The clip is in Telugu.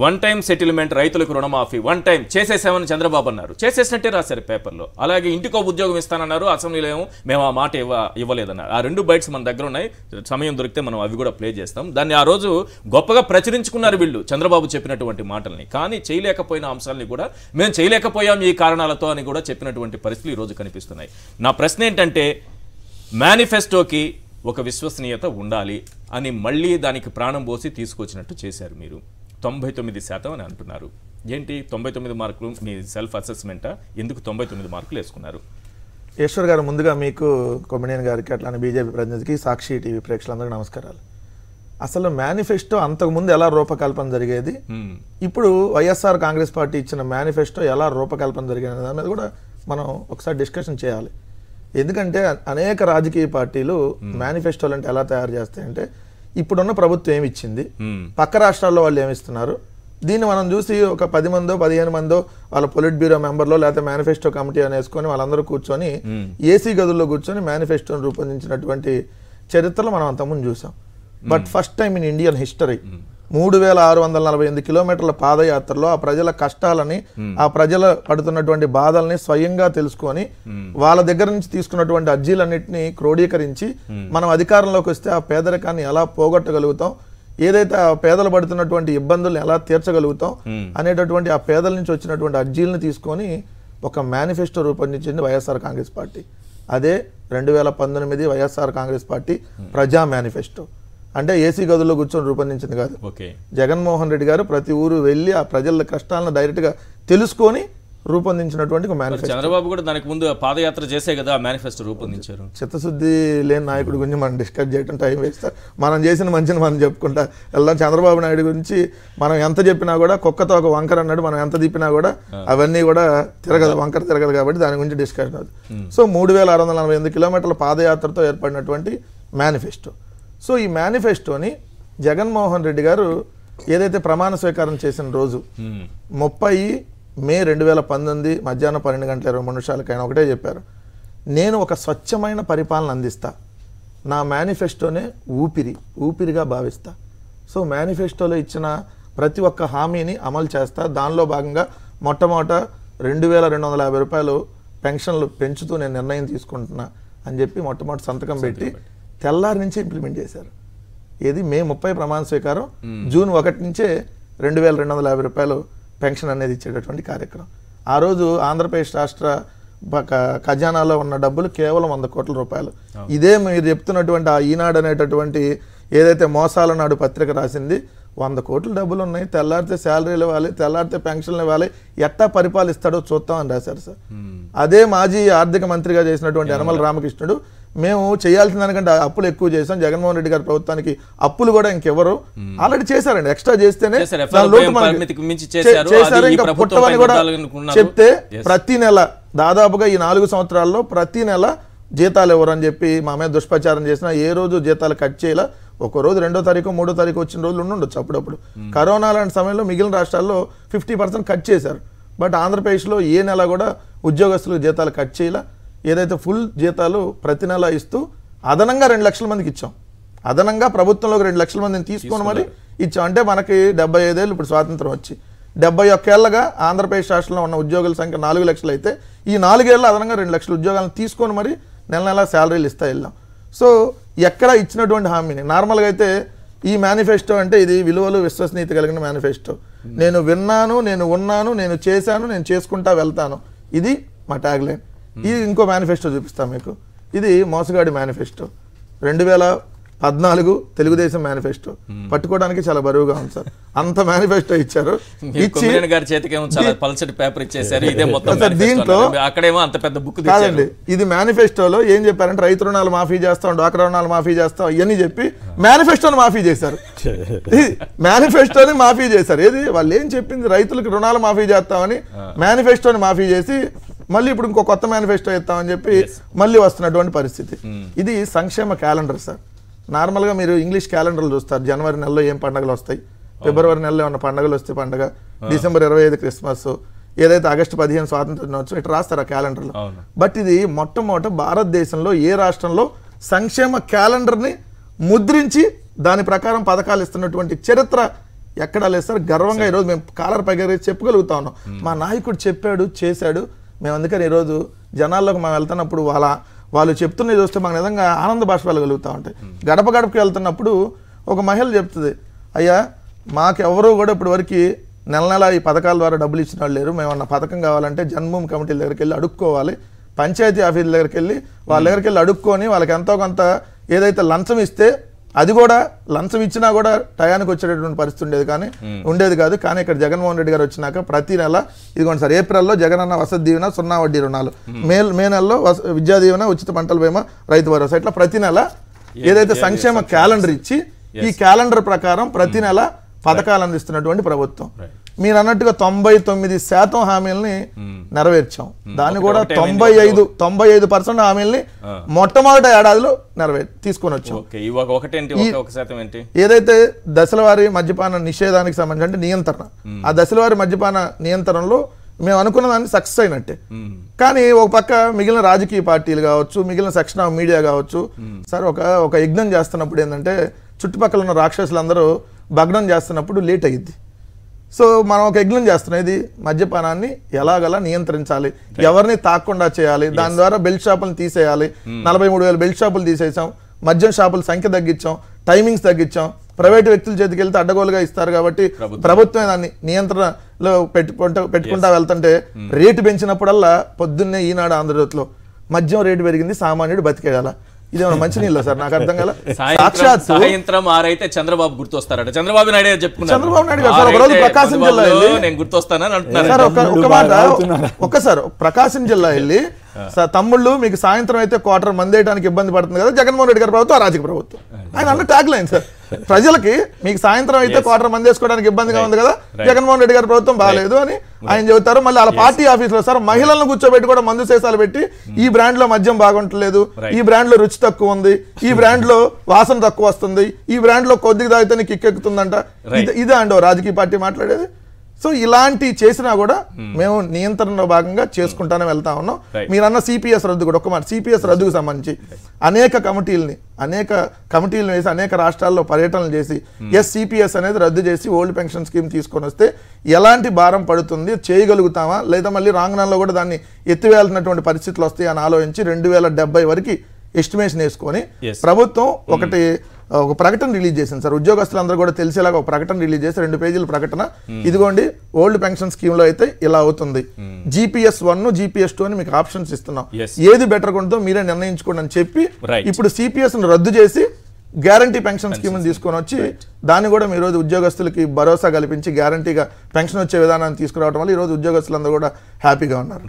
వన్ టైం సెటిల్మెంట్ రైతులకు రుణమాఫీ వన్ టైం చేసేసామని చంద్రబాబు అన్నారు. చేసేసినట్టే రాశారు పేపర్లో. అలాగే ఇంటికో ఉద్యోగం ఇస్తానన్నారు అసెంబ్లీలో ఏమో మేము ఆ మాట ఇవ్వ ఇవ్వలేదన్నారు. ఆ రెండు బైట్స్ మన దగ్గర ఉన్నాయి. సమయం దొరికితే మనం అవి కూడా ప్లే చేస్తాం. దాన్ని ఆ రోజు గొప్పగా ప్రచురించుకున్నారు వీళ్ళు చంద్రబాబు చెప్పినటువంటి మాటల్ని. కానీ చేయలేకపోయిన అంశాలని కూడా మేము చేయలేకపోయాం ఈ కారణాలతో అని కూడా చెప్పినటువంటి పరిస్థితులు ఈ రోజు కనిపిస్తున్నాయి. నా ప్రశ్న ఏంటంటే మేనిఫెస్టోకి ఒక విశ్వసనీయత ఉండాలి అని మళ్ళీ దానికి ప్రాణం పోసి తీసుకొచ్చినట్టు చేశారు మీరు. తొంభై తొమ్మిది శాతం అని అంటున్నారు. ఏంటి? తొంభై తొమ్మిది మార్కులు మీ సెల్ఫ్ అసెస్మెంటా ఎందుకు తొంభై తొమ్మిది మార్కులు వేసుకున్నారు? ఈశ్వర్ గారు ముందుగా మీకు కొమ్మినేని గారికి అట్లానే బీజేపీ ప్రతినిధికి సాక్షి టీవీ ప్రేక్షకులందరికీ నమస్కారాలు. అసలు మేనిఫెస్టో అంతకుముందు ఎలా రూపకల్పన జరిగేది. ఇప్పుడు వైఎస్ఆర్ కాంగ్రెస్ పార్టీ ఇచ్చిన మేనిఫెస్టో ఎలా రూపకల్పన జరిగింది దాని మీద కూడా మనం ఒకసారి డిస్కషన్ చేయాలి. ఎందుకంటే అనేక రాజకీయ పార్టీలు మేనిఫెస్టోలు అంటే ఎలా తయారు చేస్తాయంటే ఇప్పుడున్న ప్రభుత్వం ఏమి ఇచ్చింది? హ్మ్. పక్క రాష్ట్రాల్లో వాళ్ళు ఏమి ఇస్తున్నారు? దీన్ని మనం చూసి ఒక పది మందో పదిహేను మందో వాళ్ళ పొలిట్ బ్యూరో మెంబర్లో లేకపోతే మేనిఫెస్టో కమిటీ అని వేసుకొని వాళ్ళందరూ కూర్చొని ఏసీ గదుల్లో కూర్చొని మేనిఫెస్టోని రూపొందించినటువంటి చరిత్రలు మనం అంతకుముందు చూసాం. But first time in Indian history మూడు వేల ఆరు వందల నలభై ఎనిమిది కిలోమీటర్ల పాదయాత్రలో ఆ ప్రజల కష్టాలని ఆ ప్రజల పడుతున్నటువంటి బాధల్ని స్వయంగా తెలుసుకొని వాళ్ళ దగ్గర నుంచి తీసుకున్నటువంటి అర్జీలన్నింటినీ క్రోడీకరించి మనం అధికారంలోకి వస్తే ఆ పేదరికాన్ని ఎలా పోగొట్టగలుగుతాం ఏదైతే ఆ పేదలు పడుతున్నటువంటి ఇబ్బందులను ఎలా తీర్చగలుగుతాం అనేటటువంటి ఆ పేదల నుంచి వచ్చినటువంటి అర్జీలను తీసుకొని ఒక మేనిఫెస్టో రూపొందించింది వైఎస్ఆర్ కాంగ్రెస్ పార్టీ. అదే రెండు వేల పంతొమ్మిది వైఎస్ఆర్ కాంగ్రెస్ పార్టీ ప్రజా మేనిఫెస్టో. అంటే ఏసీ గదుల్లో కూర్చొని రూపొందించింది కాదు. ఓకే. జగన్మోహన్ రెడ్డి గారు ప్రతి ఊరు వెళ్ళి ఆ ప్రజల కష్టాలను డైరెక్ట్గా తెలుసుకొని రూపొందించినటువంటి మేనిఫెస్టో చంద్రబాబు కూడా దానికి ముందు పాదయాత్ర చేసే కదా మేనిఫెస్టో రూపొందించారు. చిత్తశుద్ధి లేని నాయకుడి గురించి మనం డిస్కస్ చేయడం టైం వేస్తారు మనం చేసిన మంచిని మనం చెప్పుకుంటా వెళ్దాం. చంద్రబాబు నాయుడు గురించి మనం ఎంత చెప్పినా కూడా కుక్కతో ఒక వంకర అన్నాడు. మనం ఎంత తిప్పినా కూడా అవన్నీ కూడా తిరగదు. వంకర తిరగదు కాబట్టి దాని గురించి డిస్కషన్ అవుతుంది సో మూడు వేల ఆరు వందల నలభై ఎనిమిది కిలోమీటర్ల పాదయాత్రతో ఏర్పడినటువంటి మేనిఫెస్టో సో ఈ మేనిఫెస్టోని జగన్మోహన్ రెడ్డి గారు ఏదైతే ప్రమాణ స్వీకారం చేసిన రోజు. ముప్పై మే రెండు వేల పంతొమ్మిది మధ్యాహ్నం పన్నెండు గంటల ఇరవై మూడు నిమిషాలకి ఆయన ఒకటే చెప్పారు. నేను ఒక స్వచ్ఛమైన పరిపాలన అందిస్తా. నా మేనిఫెస్టోనే ఊపిరి ఊపిరిగా భావిస్తా. సో మేనిఫెస్టోలో ఇచ్చిన ప్రతి ఒక్క హామీని అమలు చేస్తా. దానిలో భాగంగా మొట్టమొదట రెండు వేల రెండు వందల యాభై రూపాయలు పెన్షన్లు పెంచుతూ నేను నిర్ణయం తీసుకుంటున్నా అని చెప్పి మొట్టమొదటి సంతకం పెట్టి. తెల్లారి నుంచి ఇంప్లిమెంట్ చేశారు. ఏది? మే ముప్పై ప్రమాణ స్వీకారం జూన్ ఒకటి నుంచే రెండు వేల రెండు వందల యాభై రూపాయలు పెన్షన్ అనేది ఇచ్చేటటువంటి కార్యక్రమం. ఆ రోజు ఆంధ్రప్రదేశ్ రాష్ట్ర ఖజానాలో ఉన్న డబ్బులు కేవలం వంద కోట్ల రూపాయలు. ఇదే మీరు చెప్తున్నటువంటి ఆ ఈనాడు అనేటటువంటి ఏదైతే మోసాల నాడు పత్రిక రాసింది వంద కోట్ల డబ్బులు ఉన్నాయి. తెల్లారితే శాలరీలు ఇవ్వాలి తెల్లారితే పెన్షన్లు ఇవ్వాలి. ఎట్టా పరిపాలిస్తాడో చూద్దాం అని రాశారు సార్. అదే మాజీ ఆర్థిక మంత్రిగా చేసినటువంటి యనమల రామకృష్ణుడు మేము చేయాల్సిన దానికంటే అప్పులు ఎక్కువ చేసాం జగన్మోహన్ రెడ్డి గారి ప్రభుత్వానికి అప్పులు కూడా ఇంకెవరు? ఆల్రెడీ చేశారండి. ఎక్స్ట్రా చేస్తేనే చేశారు. ఇంకా పైన కూడా. చెప్తే. ప్రతి నెల దాదాపుగా ఈ నాలుగు సంవత్సరాల్లో ప్రతి నెల జీతాలు ఎవరని చెప్పి మా మీద దుష్ప్రచారం చేసినా ఏ రోజు జీతాలు కట్ చేయాల. ఒక రోజు రెండో తారీఖు మూడో తారీఖు వచ్చిన రోజులు ఉండుండొచ్చు అప్పుడప్పుడు. కరోనా లాంటి సమయంలో మిగిలిన రాష్ట్రాల్లో ఫిఫ్టీ పర్సెంట్ కట్ చేశారు. బట్ ఆంధ్రప్రదేశ్లో ఏ నెల కూడా ఉద్యోగస్తులకు జీతాలు కట్ చేయాల. ఏదైతే ఫుల్ జీతాలు ప్రతి నెల ఇస్తూ అదనంగా రెండు లక్షల మందికి ఇచ్చాం. అదనంగా ప్రభుత్వంలోకి రెండు లక్షల మందిని తీసుకొని మరి ఇచ్చాం. అంటే మనకి డెబ్బై ఐదేళ్ళు ఇప్పుడు స్వాతంత్రం వచ్చి. డెబ్బై ఒక్కేళ్ళగా ఆంధ్రప్రదేశ్ రాష్ట్రంలో ఉన్న ఉద్యోగుల సంఖ్య నాలుగు లక్షలు అయితే ఈ నాలుగేళ్ళు అదనంగా రెండు లక్షల ఉద్యోగాలను తీసుకొని మరి నెల నెల శాలరీలు ఇస్తా వెళ్ళాం. సో ఎక్కడ ఇచ్చినటువంటి హామీని? నార్మల్గా అయితే ఈ మేనిఫెస్టో అంటే ఇది విలువలు విశ్వసనీయత కలిగిన మేనిఫెస్టో. నేను విన్నాను నేను ఉన్నాను నేను చేశాను నేను చేసుకుంటా వెళ్తాను. ఇది మా ట్యాగ్ లైన్ ఇది ఇంకో మేనిఫెస్టో చూపిస్తాను మీకు. ఇది మోసగాడి మేనిఫెస్టో రెండు వేల పద్నాలుగు తెలుగుదేశం మేనిఫెస్టో పట్టుకోవడానికి చాలా బరువుగా ఉంది సార్. అంత మేనిఫెస్టో ఇచ్చారు. ఇచ్చి గారి పేపర్ ఇచ్చేసారు ఇదే మొత్తం దీంట్లో-. అక్కడేమో అంత పెద్ద బుక్ కాదండి ఇది మేనిఫెస్టోలో ఏం చెప్పారంటే రైతు రుణాలు మాఫీ చేస్తాం డ్వాక్రా రుణాలు మాఫీ చేస్తాం ఇవన్నీ చెప్పి మేనిఫెస్టోని మాఫీ చేశారు. మేనిఫెస్టోని మాఫీ చేశారు. ఏది? వాళ్ళు ఏం చెప్పింది? రైతులకు రుణాలు మాఫీ చేస్తామని మేనిఫెస్టోని మాఫీ చేసి మళ్ళీ ఇప్పుడు ఇంకో కొత్త మేనిఫెస్టో ఇస్తామని చెప్పి మళ్ళీ వస్తున్నటువంటి పరిస్థితి. ఇది సంక్షేమ క్యాలెండర్ సార్. నార్మల్గా మీరు ఇంగ్లీష్ క్యాలెండర్లు చూస్తారు. జనవరి నెలలో ఏం పండుగలు వస్తాయి? ఫిబ్రవరి నెలలో ఏమన్నా పండుగలు వస్తే పండుగ? డిసెంబర్ ఇరవై ఐదు క్రిస్మస్ ఏదైతే ఆగస్టు పదిహేను స్వాతంత్ర దినోత్సవం ఇట్లా రాస్తారు ఆ క్యాలెండర్లో. బట్ ఇది మొట్టమొదట భారతదేశంలో ఏ రాష్ట్రంలో సంక్షేమ క్యాలెండర్ని ముద్రించి దాని ప్రకారం పథకాలు ఇస్తున్నటువంటి చరిత్ర ఎక్కడా లేదు సార్. గర్వంగా ఈరోజు మేము కాలర్ పైగా చెప్పగలుగుతా ఉన్నాం. మా నాయకుడు చెప్పాడు చేశాడు. మేము అందుకని ఈరోజు జనాల్లోకి మేము వెళ్తున్నప్పుడు వాళ్ళ వాళ్ళు చెప్తున్నది చూస్తే మాకు నిజంగా ఆనంద భాష కలుగుతూ ఉంటాయి. గడప గడపకి వెళ్తున్నప్పుడు ఒక మహిళ చెప్తుంది అయ్యా మాకెవరూ కూడా ఇప్పటి వరకు నెల నెల ఈ పథకాల ద్వారా డబ్బులు ఇచ్చిన వాళ్ళు లేరు. మేము అన్న పథకం కావాలంటే జన్మభూమి కమిటీల దగ్గరికి వెళ్ళి అడుక్కోవాలి. పంచాయతీ ఆఫీస్ దగ్గరికి వెళ్ళి వాళ్ళ దగ్గరికి వెళ్ళి అడుక్కొని వాళ్ళకి ఎంతో కొంత ఏదైతే లంచం ఇస్తే అది కూడా లంచం ఇచ్చినా కూడా టయానికి వచ్చేటటువంటి పరిస్థితి ఉండేది కానీ ఉండేది కాదు. కానీ ఇక్కడ జగన్మోహన్ రెడ్డి గారు వచ్చినాక ప్రతి నెల ఇదిగోండి సార్ ఏప్రిల్లో జగన్ అన్న వసతి దీవెన సున్నా వడ్డీ రుణాలు. మే మే నెలలో వస- విద్యా దీవెన ఉచిత పంటల బీమా రైతు భరోసా. ఇట్లా ప్రతి నెల ఏదైతే సంక్షేమ క్యాలెండర్ ఇచ్చి ఈ క్యాలెండర్ ప్రకారం ప్రతి నెల పథకాలు అందిస్తున్నటువంటి ప్రభుత్వం. మీరు అన్నట్టుగా తొంభై తొమ్మిది శాతం హామీలని నెరవేర్చాం. దాన్ని కూడా తొంభై ఐదు తొంభై ఐదు పర్సెంట్ హామీల్ని మొట్టమొదటి ఏడాదిలో నెరవేర్ తీసుకొని వచ్చాం. ఏదైతే దశలవారీ మద్యపాన నిషేధానికి సంబంధించి అంటే నియంత్రణ ఆ దశలవారీ మద్యపాన నియంత్రణలో మేము అనుకున్న దాన్ని సక్సెస్ అయినట్టే. కానీ ఒక పక్క మిగిలిన రాజకీయ పార్టీలు కావచ్చు మిగిలిన సెక్షన్ ఆఫ్ మీడియా కావచ్చు సార్ ఒక ఒక యజ్ఞం చేస్తున్నప్పుడు ఏంటంటే చుట్టుపక్కల ఉన్న రాక్షసులందరూ భగ్నం చేస్తున్నప్పుడు లేట్ అయ్యిద్ది సో మనం ఒక యజ్ఞం చేస్తున్నాం. ఇది మద్యపానాన్ని ఎలాగలా నియంత్రించాలి? ఎవరిని తాకుండా చేయాలి? దాని ద్వారా బెల్ట్ షాపులను తీసేయాలి. నలభై మూడు వేల బెల్ట్ షాపులు తీసేసాం. మద్యం షాపుల సంఖ్య తగ్గించాం. టైమింగ్స్ తగ్గించాం. ప్రైవేట్ వ్యక్తుల చేతికి వెళ్తే అడ్డగోలుగా ఇస్తారు కాబట్టి ప్రభుత్వం. ప్రభుత్వమే దాన్ని నియంత్రణలో పెట్టుకుంటూ పెట్టుకుంటా వెళ్తుంటే రేటు పెంచినప్పుడల్లా పొద్దున్నే ఈనాడు ఆంధ్రజ్యోతిలో మద్యం రేటు పెరిగింది. సామాన్యుడు బతికేయాల. ఇదేమన్నా మంచి నీళ్ళ సార్? నాకు అర్థం సాయంత్రం సాక్షాత్తు సాయంత్రం ఆరైతే చంద్రబాబు గుర్తొస్తారట. చంద్రబాబు నాయుడు చెప్పుకున్నారు. చంద్రబాబు నాయుడు గారు సార్, ఒక రోజు ఆరైతే ప్రకాశం జిల్లా వెళ్ళి- నేను గుర్తొస్తానని అంటున్నారు. సార్ ఒక మాట ఒక్కసారి ప్రకాశం జిల్లా వెళ్ళి సార్ తమ్ముళ్ళు మీకు సాయంత్రం అయితే క్వార్టర్ మందేయడానికి ఇబ్బంది పడుతుంది కదా జగన్మోహన్ రెడ్డి గారి ప్రభుత్వం అరాజక ప్రభుత్వం. ఆయన అన్న ట్యాగ్ లైన్ సార్. ప్రజలకి మీకు సాయంత్రం అయితే క్వార్టర్ మంది వేసుకోవడానికి ఇబ్బందిగా ఉంది కదా? జగన్మోహన్ రెడ్డి గారి ప్రభుత్వం బాగాలేదు అని ఆయన చెబుతారు. మళ్ళీ వాళ్ళ పార్టీ ఆఫీసులో సార్ మహిళలను కూర్చోబెట్టి కూడా మందు సీసాలు పెట్టి ఈ బ్రాండ్లో మద్యం బాగుంటలేదు. ఈ బ్రాండ్లో రుచి తక్కువ ఉంది. ఈ బ్రాండ్లో వాసన తక్కువ వస్తుంది. ఈ బ్రాండ్లో కొద్దిగా తాగితే నీకు కిక్కెక్కుతుందంట ఇది- అండి రాజకీయ పార్టీ మాట్లాడేది. సో ఇలాంటి చేసినా కూడా మేము నియంత్రణలో భాగంగా చేసుకుంటానే వెళ్తా ఉన్నాం. Right. మీరు అన్న సిపిఎస్ రద్దు కూడా ఒక మాట. సిపిఎస్ రద్దుకు సంబంధించి అనేక కమిటీలని అనేక కమిటీలను వేసి అనేక రాష్ట్రాల్లో పర్యటనలు చేసి ఎస్ సిపిఎస్ అనేది రద్దు చేసి ఓల్డ్ పెన్షన్ స్కీమ్ తీసుకొని వస్తే ఎలాంటి భారం పడుతుంది? చేయగలుగుతామా? లేదా మళ్ళీ రాంగణంలో కూడా దాన్ని ఎత్తివేయాల్సినటువంటి పరిస్థితులు వస్తాయి అని ఆలోచించి రెండు వేల వరకు ఎస్టిమేషన్ వేసుకొని. ప్రభుత్వం ఒకటి ఒక ప్రకటన రిలీజ్ చేసింది సార్. ఉద్యోగస్తులందరూ కూడా తెలిసేలాగా ఒక ప్రకటన రిలీజ్ చేసి రెండు పేజీల ప్రకటన. ఇదిగోండి ఓల్డ్ పెన్షన్ స్కీమ్లో అయితే ఇలా అవుతుంది. జీపీఎస్ వన్ జీపీఎస్ టూ అని మీకు ఆప్షన్స్ ఇస్తున్నాం. ఏది బెటర్ ఉంటుందో మీరే నిర్ణయించుకోండి అని చెప్పి. ఇప్పుడు సిపిఎస్ను రద్దు చేసి గ్యారంటీ పెన్షన్ స్కీమ్ తీసుకొని వచ్చి దాన్ని కూడా మీ రోజు ఉద్యోగస్తులకి భరోసా కల్పించి గ్యారంటీగా పెన్షన్ వచ్చే విధానాన్ని తీసుకురావడం వల్ల ఈ రోజు ఉద్యోగస్తులందరూ కూడా హ్యాపీగా ఉన్నారు.